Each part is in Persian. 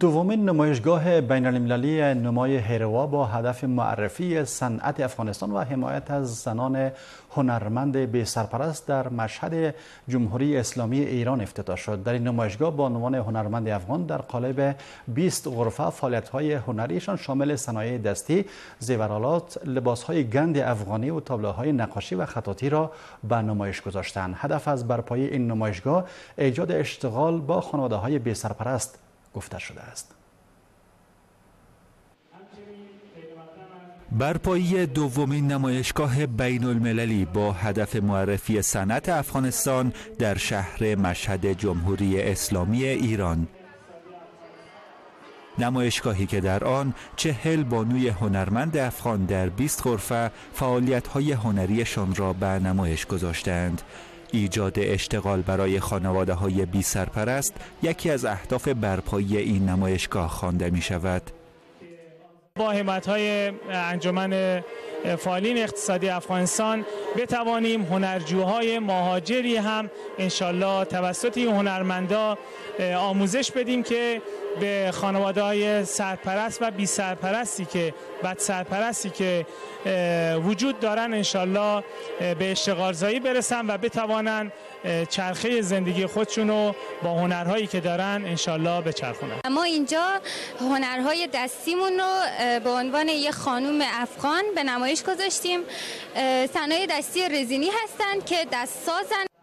دومین نمایشگاه بین المللی نمای هروا با هدف معرفی صنعت افغانستان و حمایت از زنان هنرمند به سرپرست در مشهد جمهوری اسلامی ایران افتتاح شد. در این نمایشگاه با عنوان هنرمند افغان در قالب 20 غرفه فعالیت‌های هنریشان شامل صنایع دستی زیورالات لباسهای گند افغانی و تابلوهای نقاشی و خطاطی را به نمایش گذاشتند. هدف از برپایی این نمایشگاه ایجاد اشتغال با خانواده های بی سرپرست گفته شده است. برپایی دومین نمایشگاه بین المللی با هدف معرفی صنعت افغانستان در شهر مشهد جمهوری اسلامی ایران. نمایشگاهی که در آن چهل بانوی هنرمند افغان در 20 غرفه فعالیت های هنریشان را به نمایش گذاشتند. ایجاد اشتغال برای خانواده های بی سرپرست یکی از اهداف برپایی این نمایشگاه خوانده می شود. با همت های انجمن فعالین اقتصادی افغانستان بتوانیم هنرجوهای مهاجری هم انشالله توسط این هنرمندا آموزش بدیم که به خانواده های سرپرست و بی سرپرستی که بد سرپرستی که وجود دارن انشالله به اشتغالزایی برسن و بتوانن چرخه زندگی خودشون رو با هنرهایی که دارن انشالله بچرخونن. ما اینجا هنرهای دستیمون رو به عنوان یه خانوم افغان به نمایش گذاشتیم. صنایع دستی رزینی هستند که دست سازن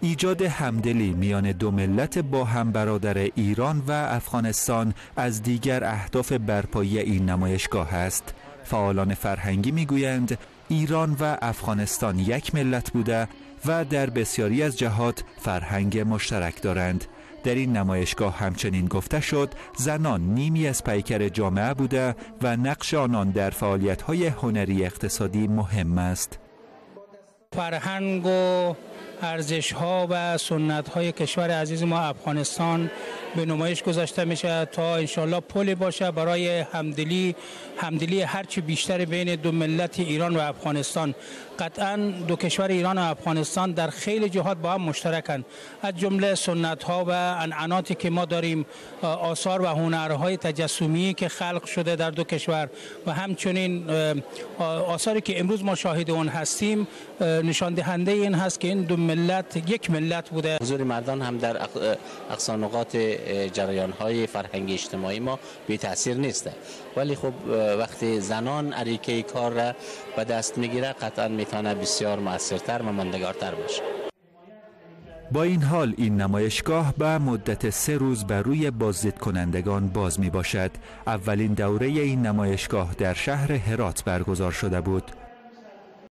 ایجاد همدلی میان دو ملت با هم برادر ایران و افغانستان از دیگر اهداف برپایی این نمایشگاه است. فعالان فرهنگی می‌گویند ایران و افغانستان یک ملت بوده و در بسیاری از جهات فرهنگ مشترک دارند. در این نمایشگاه همچنین گفته شد زنان نیمی از پیکر جامعه بوده و نقش آنان در فعالیت‌های هنری اقتصادی مهم است. فرهنگ و ارزش ها و سنت های کشور عزیز ما افغانستان به نمایش گذاشته میشه تا انشالله پلی باشه برای همدلی همدلی هرچی بیشتر بین دو ملت ایران و افغانستان. قطعا دو کشور ایران و افغانستان در خیلی جهات با هم مشترکن. از جمله سنت ها و انعناتی که ما داریم آثار و هنرهای تجسمی که خلق شده در دو کشور و همچنین آثاری که امروز ما شاهد اون هستیم نشان دهنده این هست که این دو ملت یک ملت بوده. حضور مردان هم در اقصانقات جریان های فرهنگی اجتماعی ما بی تاثیر نیسته. ولی خب وقتی زنان عریکه کار را به دست می‌گیره قطعا می‌تونه بسیار موثرتر و مندگارتر باشه. با این حال این نمایشگاه به مدت سه روز بر روی بازدید کنندگان باز می باشد اولین دوره این نمایشگاه در شهر هرات برگزار شده بود.